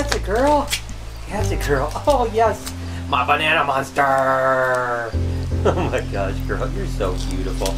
That's a girl. That's a girl. Oh yes, my banana monster. Oh my gosh, girl, you're so beautiful.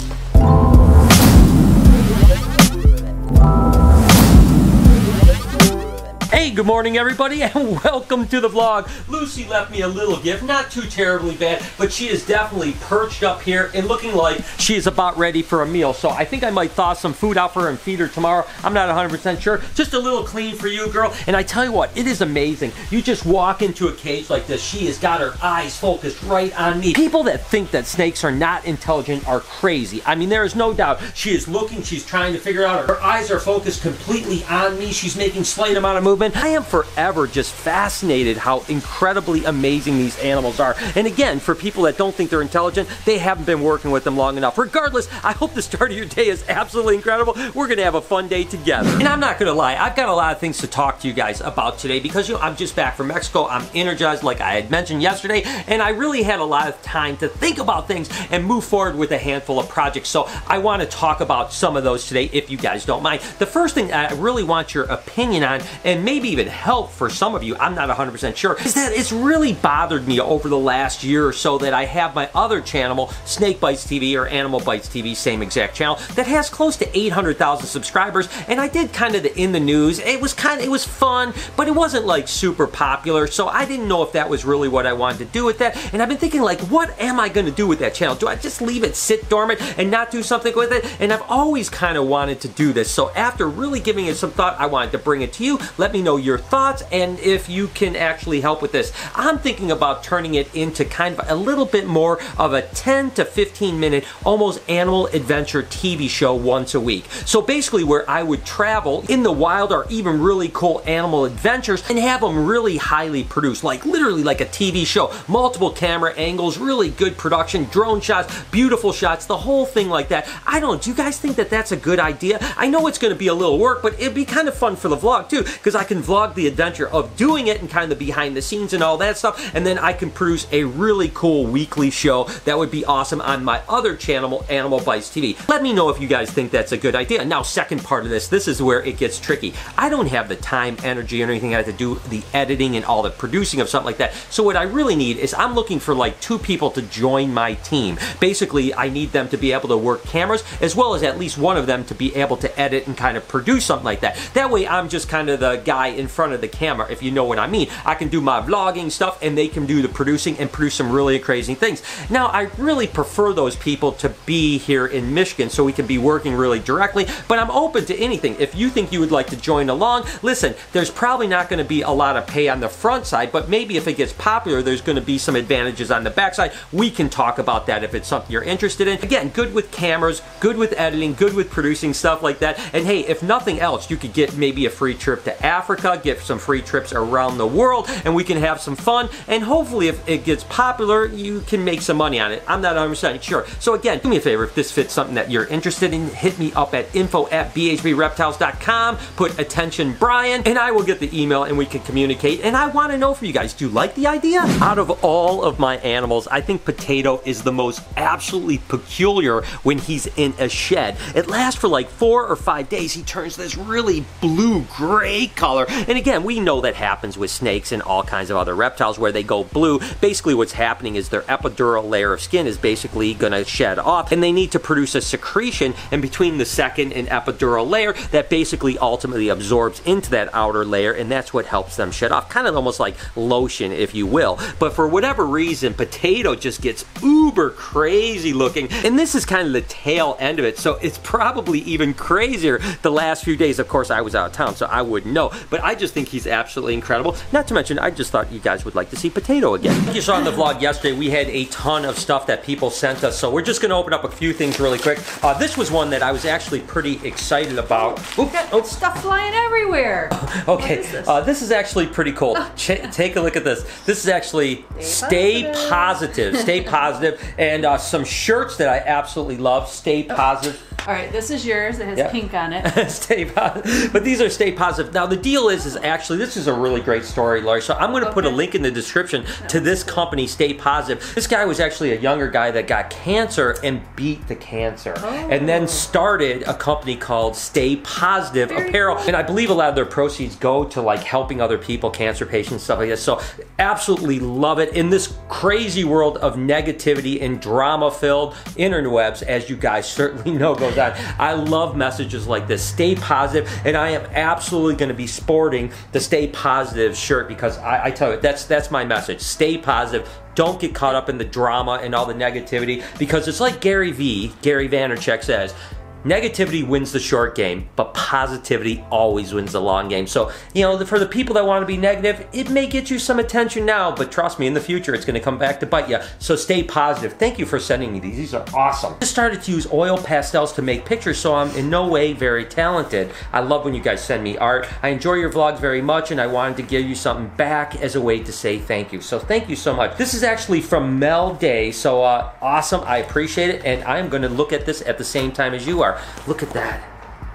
Hey, good morning everybody and welcome to the vlog. Lucy left me a little gift, not too terribly bad, but she is definitely perched up here and looking like she is about ready for a meal. So I think I might thaw some food out for her and feed her tomorrow. I'm not 100% sure. Just a little clean for you, girl. And I tell you what, it is amazing. You just walk into a cage like this, she has got her eyes focused right on me. People that think that snakes are not intelligent are crazy. I mean, there is no doubt. She is looking, she's trying to figure out, her eyes are focused completely on me. She's making slight amount of movement. I am forever just fascinated how incredibly amazing these animals are. And again, for people that don't think they're intelligent, they haven't been working with them long enough. Regardless, I hope the start of your day is absolutely incredible. We're gonna have a fun day together. And I'm not gonna lie, I've got a lot of things to talk to you guys about today because you know, I'm just back from Mexico. I'm energized like I had mentioned yesterday, and I really had a lot of time to think about things and move forward with a handful of projects. So I wanna talk about some of those today if you guys don't mind. The first thing I really want your opinion on, and maybe even help for some of you, I'm not 100% sure, is that it's really bothered me over the last year or so that I have my other channel, Snake Bytes TV or Animal Bytes TV, same exact channel, that has close to 800,000 subscribers, and I did kind of the in the news. It was kind of, it was fun, but it wasn't like super popular, so I didn't know if that was really what I wanted to do with that, and I've been thinking like, what am I going to do with that channel? Do I just leave it sit dormant and not do something with it? And I've always kind of wanted to do this, so after really giving it some thought, I wanted to bring it to you. Let me know your thoughts and if you can actually help with this. I'm thinking about turning it into kind of a little bit more of a 10 to 15 minute almost animal adventure TV show once a week. So basically where I would travel in the wild or even really cool animal adventures and have them really highly produced, like literally like a TV show. Multiple camera angles, really good production, drone shots, beautiful shots, the whole thing like that. I don't, do you guys think that that's a good idea? I know it's going to be a little work, but it'd be kind of fun for the vlog too, because I can vlog the adventure of doing it and kind of behind the scenes and all that stuff, and then I can produce a really cool weekly show that would be awesome on my other channel, Animal Bytes TV. Let me know if you guys think that's a good idea. Now, second part of this, this is where it gets tricky. I don't have the time, energy, or anything I have to do the editing and all the producing of something like that. So what I really need is I'm looking for like two people to join my team. Basically, I need them to be able to work cameras as well as at least one of them to be able to edit and kind of produce something like that. That way I'm just kind of the guy in front of the camera, if you know what I mean. I can do my vlogging stuff and they can do the producing and produce some really crazy things. Now, I really prefer those people to be here in Michigan so we can be working really directly, but I'm open to anything. If you think you would like to join along, listen, there's probably not going to be a lot of pay on the front side, but maybe if it gets popular, there's going to be some advantages on the back side. We can talk about that if it's something you're interested in. Again, good with cameras, good with editing, good with producing stuff like that. And hey, if nothing else, you could get maybe a free trip to Africa, get some free trips around the world, and we can have some fun. And hopefully, if it gets popular, you can make some money on it. I'm not 100% sure. So again, do me a favor, if this fits something that you're interested in, hit me up at info at bhbreptiles.com, put attention Brian, and I will get the email and we can communicate. And I want to know from you guys, do you like the idea? Out of all of my animals, I think Potato is the most absolutely peculiar when he's in a shed. It lasts for like four or five days. He turns this really blue gray color. And again, we know that happens with snakes and all kinds of other reptiles where they go blue. Basically, what's happening is their epidural layer of skin is basically going to shed off, and they need to produce a secretion in between the second and epidural layer that basically ultimately absorbs into that outer layer, and that's what helps them shed off. Kind of almost like lotion, if you will. But for whatever reason, Potato just gets uber crazy looking, and this is kind of the tail end of it, so it's probably even crazier the last few days. Of course, I was out of town, so I wouldn't know, but I just think he's absolutely incredible. Not to mention, I just thought you guys would like to see Potato again. You saw in the vlog yesterday, we had a ton of stuff that people sent us, so we're just gonna open up a few things really quick. Uh, this was one that I was actually pretty excited about. Oop, Got oops. stuff flying everywhere. Okay, What is this? Uh, this is actually pretty cool. Ch- take a look at this. This is actually Stay, Stay Positive. Stay Positive. And uh, some shirts that I absolutely love. Stay Positive. All right, this is yours. It has Yep. pink on it. stay positive. But these are stay positive. Now the deal is, is actually this is a really great story, Lori. So I'm going to put a link in the description to this company, Stay Positive. This guy was actually a younger guy that got cancer and beat the cancer, and then oh. started a company called Stay Positive Very Apparel. cool. And I believe a lot of their proceeds go to like helping other people, cancer patients, stuff like this. So absolutely love it in this crazy world of negativity and drama-filled interwebs, as you guys certainly know goes I love messages like this. Stay positive, and I am absolutely going to be sporting the Stay Positive shirt because I, I tell you that's that's my message. Stay positive. Don't get caught up in the drama and all the negativity because it's like Gary V. Gary Vaynerchuk says. Negativity wins the short game, but positivity always wins the long game. So, you know, for the people that want to be negative, it may get you some attention now, but trust me, in the future, it's going to come back to bite you. So stay positive. Thank you for sending me these. These are awesome. I just started to use oil pastels to make pictures, so I'm in no way very talented. I love when you guys send me art. I enjoy your vlogs very much, and I wanted to give you something back as a way to say thank you. So thank you so much. This is actually from Mel Day, so uh, awesome. I appreciate it, and I'm going to look at this at the same time as you are. Look at that.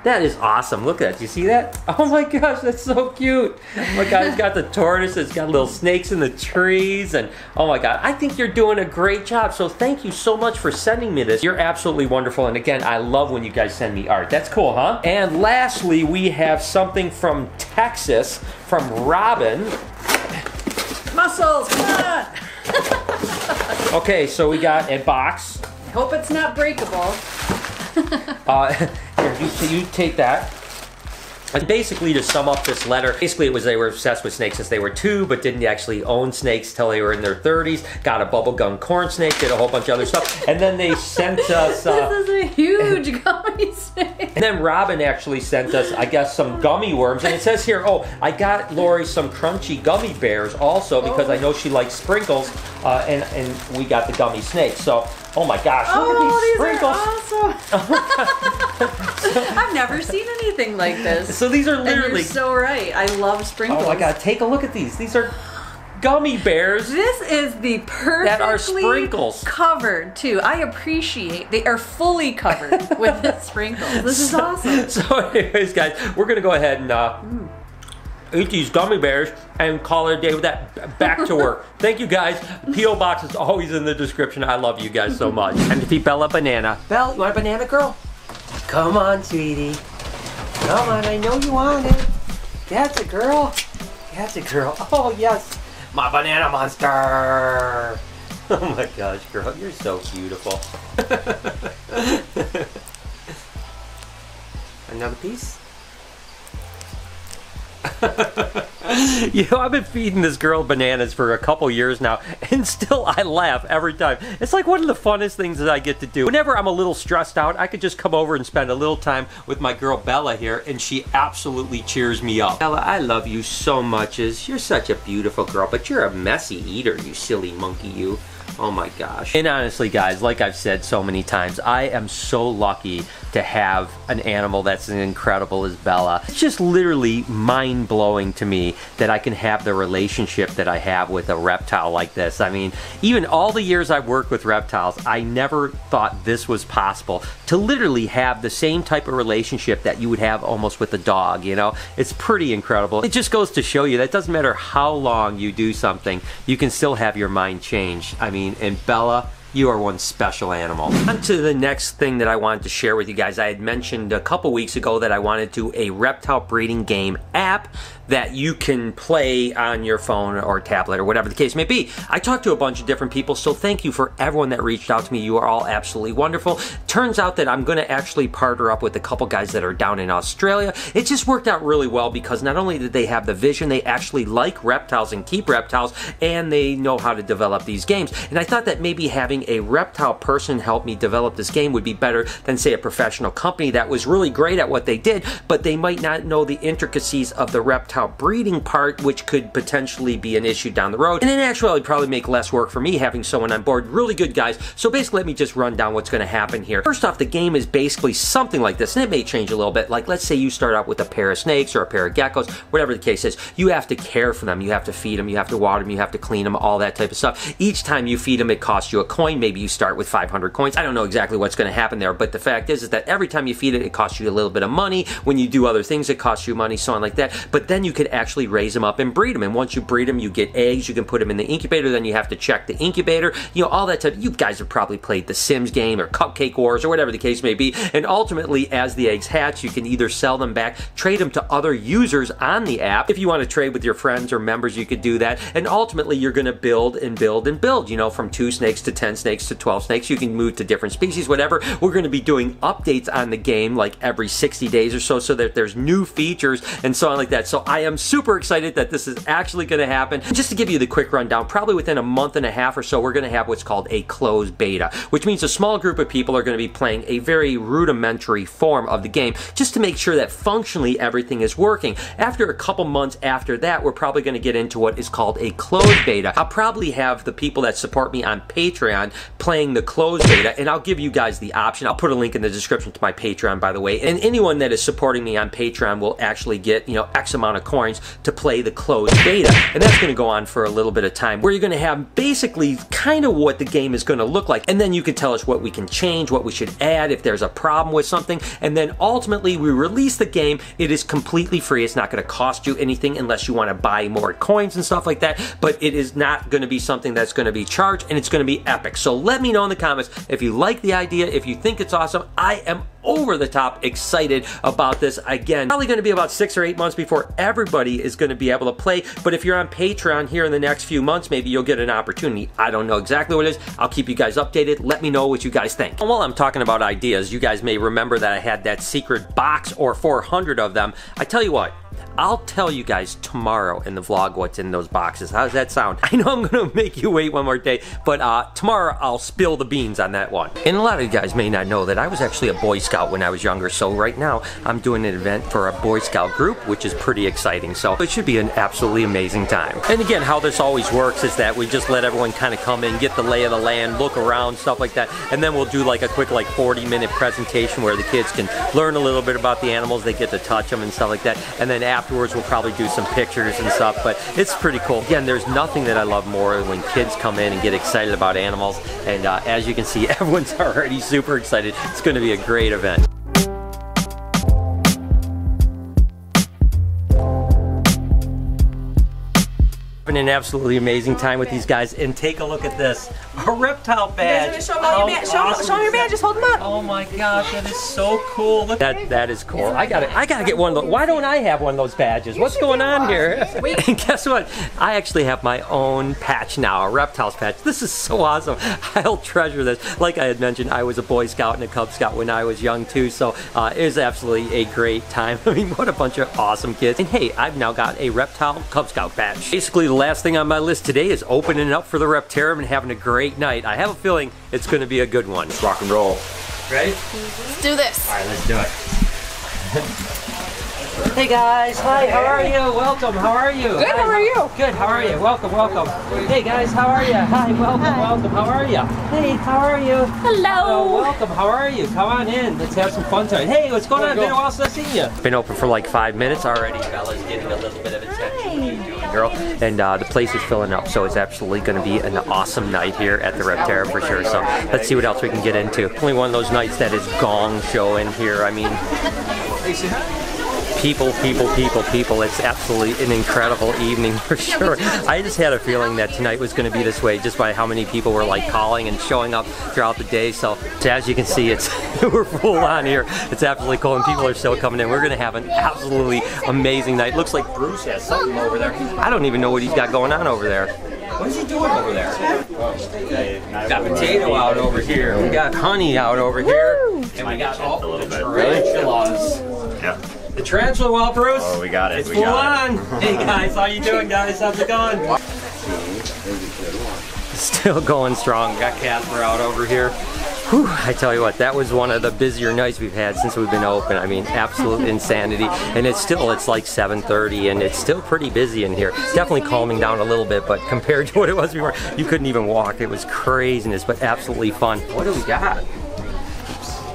That is awesome. Look at that. You see that? Oh my gosh, that's so cute. Oh my god, it's got the tortoise, it's got little snakes in the trees, and oh my god, I think you're doing a great job. So thank you so much for sending me this. You're absolutely wonderful. And again, I love when you guys send me art. That's cool, huh? And lastly, we have something from Texas from Robin. Muscles, come on. Okay, so we got a box. Hope it's not breakable. Uh, here, you, you take that. And basically, to sum up this letter, basically it was they were obsessed with snakes since they were two, but didn't actually own snakes till they were in their 30s. Got a bubblegum corn snake, did a whole bunch of other stuff, and then they sent us. Uh, this is a huge gummy. And then Robin actually sent us, I guess, some gummy worms. And it says here, oh, I got Lori some crunchy gummy bears also because I know she likes sprinkles, uh, and and we got the gummy snakes. So, oh my gosh, look at these these sprinkles. are awesome. I've never seen anything like this. So these are and you're literally. so right. I love sprinkles. Oh my god, take a look at these. These are gummy bears. This is the perfectly That are sprinkles. covered too. I appreciate they are fully covered with the sprinkles. This is awesome. So, anyways, guys, we're gonna go ahead and uh, eat these gummy bears and call it a day with that. Back to work. Thank you, guys. PO box is always in the description. I love you guys so much. And to feed Bella a banana. Belle, you want a banana, girl? Come on, sweetie. Come on, I know you want it. That's a girl. That's a girl. Oh yes, my banana monster. Oh my gosh, girl, you're so beautiful. Another piece? you know, I've been feeding this girl bananas for a couple years now, and still I laugh every time. It's like one of the funnest things that I get to do. Whenever I'm a little stressed out, I could just come over and spend a little time with my girl Bella here, and she absolutely cheers me up. Bella, I love you so much. Is You're such a beautiful girl, but you're a messy eater, you silly monkey, you. Oh my gosh. And honestly, guys, like I've said so many times, I am so lucky to have an animal that's as incredible as Bella. It's just literally mind blowing to me that I can have the relationship that I have with a reptile like this. I mean, even all the years I've worked with reptiles, I never thought this was possible to literally have the same type of relationship that you would have almost with a dog, you know? It's pretty incredible. It just goes to show you that doesn't matter how long you do something, you can still have your mind change. I mean, and Bella, you are one special animal. On to the next thing that I wanted to share with you guys. I had mentioned a couple weeks ago that I wanted to do a reptile breeding game app that you can play on your phone or tablet or whatever the case may be. I talked to a bunch of different people, so thank you for everyone that reached out to me. You are all absolutely wonderful. Turns out that I'm going to actually partner up with a couple guys that are down in Australia. It just worked out really well because not only did they have the vision, they actually like reptiles and keep reptiles, and they know how to develop these games. And I thought that maybe having a reptile person help me develop this game would be better than, say, a professional company that was really great at what they did, but they might not know the intricacies of the reptile breeding part, which could potentially be an issue down the road. And in actuality, probably make less work for me having someone on board. Really good guys. So basically, let me just run down what's going to happen here. First off, the game is basically something like this, and it may change a little bit. Like, let's say you start out with a pair of snakes or a pair of geckos, whatever the case is. You have to care for them. You have to feed them. You have to water them. You have to clean them, all that type of stuff. Each time you feed them, it costs you a coin. Coin. Maybe you start with 500 coins. I don't know exactly what's going to happen there, but the fact is, is that every time you feed it, it costs you a little bit of money. When you do other things, it costs you money, so on like that. But then you could actually raise them up and breed them. And once you breed them, you get eggs. You can put them in the incubator. Then you have to check the incubator. You know, all that type. You guys have probably played the Sims game or Cupcake Wars or whatever the case may be. And ultimately, as the eggs hatch, you can either sell them back, trade them to other users on the app. If you want to trade with your friends or members, you could do that. And ultimately, you're going to build and build and build. You know, from two snakes to 10 snakes to 12 snakes. You can move to different species, whatever. We're going to be doing updates on the game like every 60 days or so, so that there's new features and so on like that. So I am super excited that this is actually going to happen. Just to give you the quick rundown, probably within a month and a half or so, we're going to have what's called a closed beta, which means a small group of people are going to be playing a very rudimentary form of the game just to make sure that functionally everything is working. After a couple months after that, we're probably going to get into what is called a closed beta. I'll probably have the people that support me on Patreon playing the closed beta, and I'll give you guys the option. I'll put a link in the description to my Patreon, by the way. And anyone that is supporting me on Patreon will actually get, you know, X amount of coins to play the closed beta. And that's going to go on for a little bit of time where you're going to have basically kind of what the game is going to look like. And then you can tell us what we can change, what we should add, if there's a problem with something. And then ultimately we release the game. It is completely free. It's not going to cost you anything unless you want to buy more coins and stuff like that. But it is not going to be something that's going to be charged and it's going to be epic. So let me know in the comments if you like the idea, if you think it's awesome. I am over the top excited about this. Again, probably going to be about six or eight months before everybody is going to be able to play. But if you're on Patreon here in the next few months, maybe you'll get an opportunity. I don't know exactly what it is. I'll keep you guys updated. Let me know what you guys think. And while I'm talking about ideas, you guys may remember that I had that secret box or 400 of them. I tell you what, I'll tell you guys tomorrow in the vlog what's in those boxes. How does that sound? I know I'm gonna make you wait one more day, but uh, tomorrow I'll spill the beans on that one. And a lot of you guys may not know that I was actually a Boy Scout when I was younger, so right now I'm doing an event for a Boy Scout group, which is pretty exciting. So it should be an absolutely amazing time. And again, how this always works is that we just let everyone kind of come in, get the lay of the land, look around, stuff like that, and then we'll do like a quick like 40 minute presentation where the kids can learn a little bit about the animals, they get to touch them and stuff like that, and then afterwards we'll probably do some pictures and stuff, but it's pretty cool. Again, there's nothing that I love more than when kids come in and get excited about animals, and uh, as you can see, everyone's already super excited. It's gonna be a great event. An absolutely amazing time with these guys, and take a look at this. A reptile badge. Show them all your How badge. Show 'em- awesome show 'em your is that? badges. Hold 'em up. Oh my gosh, that is so cool. Look, that that is cool. I got to I got to get one of those. Why don't I have one of those badges? What's going on here? And guess what? I actually have my own patch now, a reptiles patch. This is so awesome. I'll treasure this. Like I had mentioned, I was a Boy Scout and a Cub Scout when I was young too, so uh, it was absolutely a great time. I mean, what a bunch of awesome kids. And hey, I've now got a reptile Cub Scout badge. Basically, the last thing on my list today is opening up for the Reptarium and having a great night. I have a feeling it's going to be a good one. rock and roll. Ready? Let's do this. All right, let's do it. hey guys, hi, how are you? Welcome, how are you? Good, how are you? Good, how are you? Welcome, welcome. Hey guys, how are you? Hi, welcome, welcome, how are you? Hey, how are you? Hello. Oh, welcome, how are you? Come on in, let's have some fun tonight. Hey, what's going on? Been a while since I've seen you. Been open for like five minutes already. Bella's getting a little bit of attention. What are you doing, girl? And uh, the place is filling up, so it's absolutely going to be an awesome night here at the Reptarium for sure. So let's see what else we can get into. Only one of those nights that is gong show in here. I mean, people, people, people, people. It's absolutely an incredible evening for sure. I just had a feeling that tonight was going to be this way just by how many people were like calling and showing up throughout the day. So, so as you can see, it's we're full on here. It's absolutely cool and people are still coming in. We're going to have an absolutely amazing night. Looks like Bruce has something over there. I don't even know what he's got going on over there. What is he doing over there? We got potato out over here. We got honey out over here. And we got all the tarantulas. Yeah. The tarantula well, Bruce. Oh, we got it. It's we full on. Hey guys, how you doing, guys? How's it going? Still going strong. Got Casper out over here. Whew, I tell you what, that was one of the busier nights we've had since we've been open. I mean, absolute insanity. And it's still, it's like 7.30 and it's still pretty busy in here. Definitely calming down a little bit, but compared to what it was before, you couldn't even walk. It was craziness, but absolutely fun. What do we got?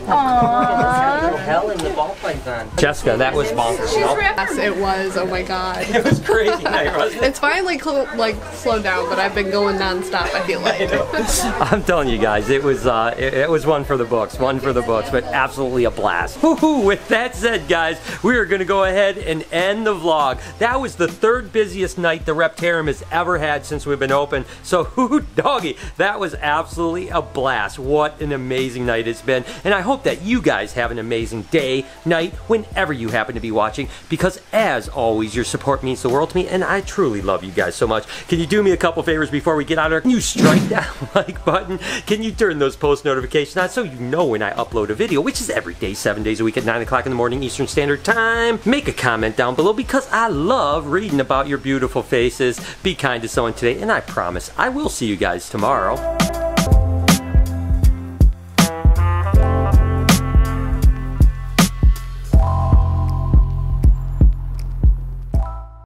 Hell in the ball python. Jessica, that was bonkers. Yes, it was. Oh my god. It was crazy night, wasn't it? It's finally cl- like slowed down, but I've been going nonstop. I feel like. I'm telling you guys, it was uh, it, it was one for the books, one for the books, but absolutely a blast. Woohoo! With that said, guys, we are going to go ahead and end the vlog. That was the third busiest night the Reptarium has ever had since we've been open. So, hoo doggy, that was absolutely a blast. What an amazing night it's been, and I hope that you guys have an amazing day, night, whenever you happen to be watching. Because as always, your support means the world to me, and I truly love you guys so much. Can you do me a couple favors before we get out of here? Can you strike that like button? Can you turn those post notifications on so you know when I upload a video, which is every day, seven days a week at 9 o'clock in the morning Eastern Standard Time? Make a comment down below because I love reading about your beautiful faces. Be kind to someone today, and I promise I will see you guys tomorrow.